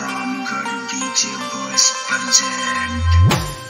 Rom Girl DJ Boys present.